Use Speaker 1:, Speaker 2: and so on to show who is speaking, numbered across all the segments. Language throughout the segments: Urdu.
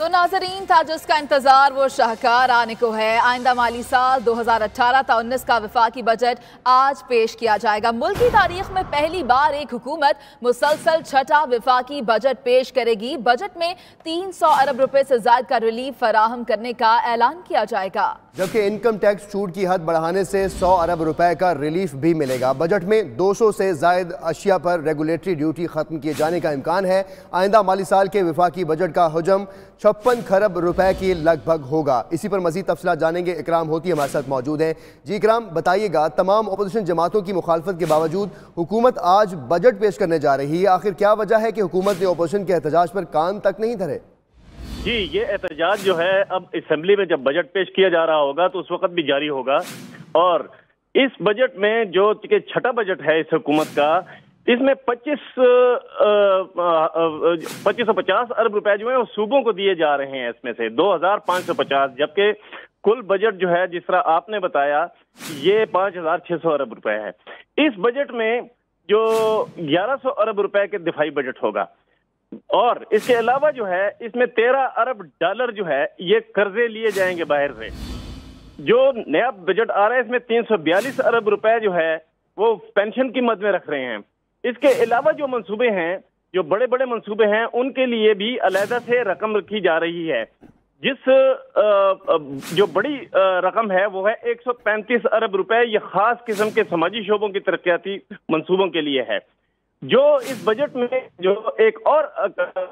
Speaker 1: تو ناظرین تھا جس کا انتظار وہ شاہکار آنے کو ہے۔ آئندہ مالی سال دو ہزار اٹھارہ تا انیس کا وفاقی بجٹ آج پیش کیا جائے گا۔ ملکی تاریخ میں پہلی بار ایک حکومت مسلسل چھٹا وفاقی بجٹ پیش کرے گی۔ بجٹ میں تین سو ارب روپے سے زائد کا ریلیف فراہم کرنے کا اعلان کیا جائے گا۔
Speaker 2: جبکہ انکم ٹیکس چھوٹ کی حد بڑھانے سے سو ارب روپے کا ریلیف بھی ملے گا۔ بجٹ میں دو سو سے زائد اشیاء پر ریگولیٹری ڈیوٹی ختم کیے جانے کا امکان ہے۔ آئندہ مالی سال کے وفاقی بجٹ کا حجم چھپن خرب روپے کی لگ بھگ ہوگا۔ اسی پر مزید تفصیلات جانیں گے۔ اکرام ہوتی ہمارے ساتھ موجود ہیں۔ جی اکرام، بتائیے گا، تمام اپوزیشن جماعتوں کی مخالفت کے باوجود حکومت آج بجٹ پیش کرنے جا رہی ہے۔ آخر کیا وجہ ہے کہ حکومت نے اپوزیشن کے احتجاج پر کان تک نہیں دھرے؟
Speaker 3: جی یہ احتجاج جو ہے، اب اسمبلی میں جب بجٹ پیش کیا جا رہا ہوگا، تو اس وقت بھی جاری ہوگا۔ اور اس بجٹ میں جو کہ چھٹا بجٹ ہے اس حکومت کا، اس میں پچیس پچیس سو پچاس ارب روپے جو ہیں وہ صوبوں کو دیے جا رہے ہیں اس میں سے۔ دو ہزار پانچ سو پچاس، جبکہ کل بجٹ جو ہے، جس طرح آپ نے بتایا، یہ پانچ ہزار چھ سو ارب روپے ہے۔ اس بجٹ میں جو گیارہ سو ارب روپے کے دفاعی بجٹ ہوگا۔ اور اس کے علاوہ جو ہے، اس میں تیرہ ارب ڈالر جو ہے، یہ قرضے لیے جائیں گے باہر سے۔ جو نیا بجٹ آ رہا ہے، اس میں تین سو بیالیس ارب روپے جو ہے، وہ پینشن کی مد میں رکھ رہے ہیں۔ اس کے علاوہ جو منصوبے ہیں، جو بڑے بڑے منصوبے ہیں، ان کے لیے بھی علیحدہ سے رقم رکھی جا رہی ہے۔ جس جو بڑی رقم ہے، وہ ہے ایک سو پینتیس ارب روپے۔ یہ خاص قسم کے سماجی شعبوں کی ترقیاتی منصوبوں کے لیے ہے۔ جو اس بجٹ میں جو ایک اور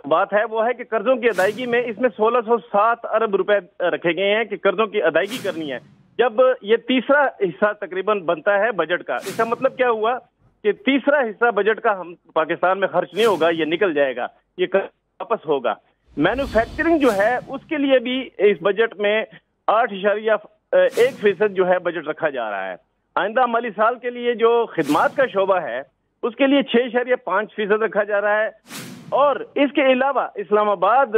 Speaker 3: بات ہے، وہ ہے کہ قرضوں کی ادائیگی میں اس میں سولہ سو سات ارب روپے رکھے گئے ہیں کہ قرضوں کی ادائیگی کرنی ہے۔ جب یہ تیسرا حصہ تقریباً بنتا ہے بجٹ کا، اس کا مطلب کیا ہوا کہ تیسرا حصہ بجٹ کا ہم پاکستان میں خرچ نہیں ہوگا، یہ نکل جائے گا، یہ واپس ہوگا۔ مینوفیکچرنگ جو ہے، اس کے لیے بھی اس بجٹ میں آٹھ اشاریہ ایک فیصد جو ہے بجٹ رکھا جا رہا ہے۔ آئندہ مالی سال کے لیے جو خدمات کا شعبہ ہے اس کے لیے چھ شہریہ پانچ فیصد رکھا جا رہا ہے۔ اور اس کے علاوہ اسلام آباد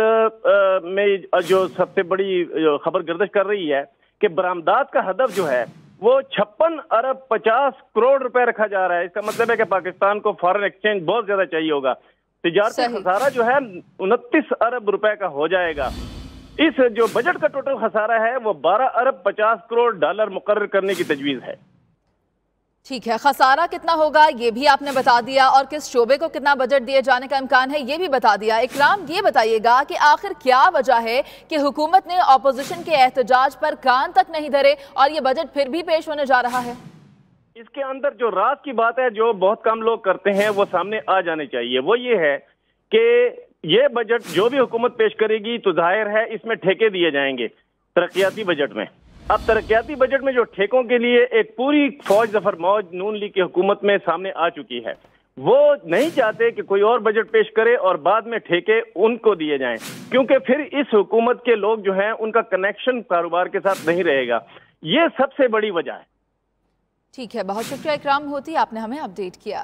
Speaker 3: میں جو سب سے بڑی خبر گردش کر رہی ہے کہ برآمدات کا ہدف جو ہے وہ چھپن ارب پچاس کروڑ روپے رکھا جا رہا ہے۔ اس کا مطلب ہے کہ پاکستان کو فارن ایکسچینج بہت زیادہ چاہیے ہوگا۔ تجارتی خسارہ جو ہے انتیس ارب روپے کا ہو جائے گا۔ اس جو بجٹ کا ٹوٹل خسارہ ہے وہ بارہ ارب پچاس کروڑ ڈالر مقرر کرنے کی تجویز ہے۔
Speaker 1: ٹھیک ہے، خسارہ کتنا ہوگا یہ بھی آپ نے بتا دیا اور کس شعبے کو کتنا بجٹ دیے جانے کا امکان ہے یہ بھی بتا دیا۔ اکرام، یہ بتائیے گا کہ آخر کیا وجہ ہے کہ حکومت نے اپوزیشن کے احتجاج پر کان تک نہیں دھرے اور یہ بجٹ پھر بھی پیش ہونے جا رہا ہے؟
Speaker 3: اس کے اندر جو راز کی بات ہے، جو بہت کم لوگ کرتے ہیں، وہ سامنے آ جانے چاہیے۔ وہ یہ ہے کہ یہ بجٹ جو بھی حکومت پیش کرے گی تو ظاہر ہے اس میں ٹھیکے دیے جائیں گے ترقیاتی بجٹ میں۔ اب ترقیاتی بجٹ میں جو ٹھیکوں کے لیے ایک پوری فوج ظفر موج نون لیگ کی حکومت میں سامنے آ چکی ہے، وہ نہیں چاہتے کہ کوئی اور بجٹ پیش کرے اور بعد میں ٹھیکے ان کو دیے جائیں، کیونکہ پھر اس حکومت کے لوگ جو ہیں ان کا کنیکشن کاروبار کے ساتھ نہیں رہے گا۔ یہ سب سے بڑی وجہ ہے۔
Speaker 1: ٹھیک ہے، بہت شکریہ اکرام، ہوتی آپ نے ہمیں اپڈیٹ کیا۔